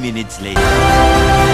minutes later.